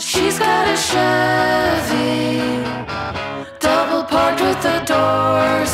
She's got a Chevy, double parked with the door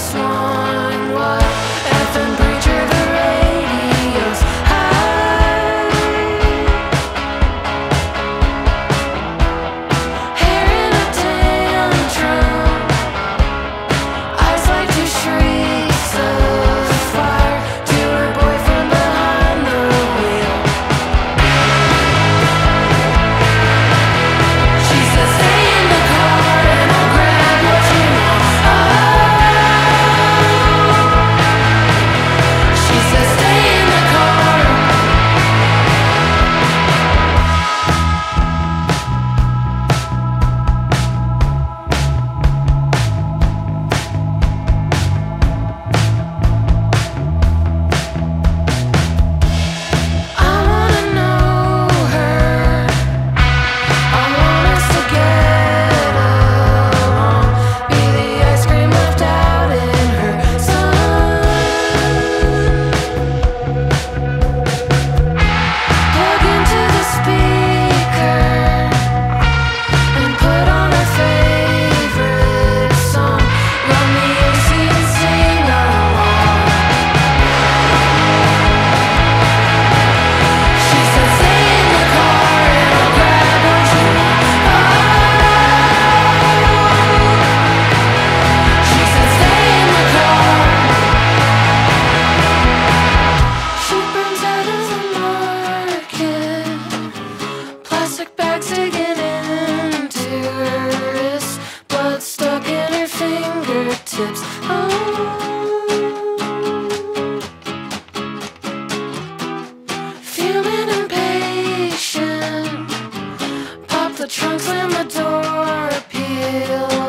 the trunks and the door appeal.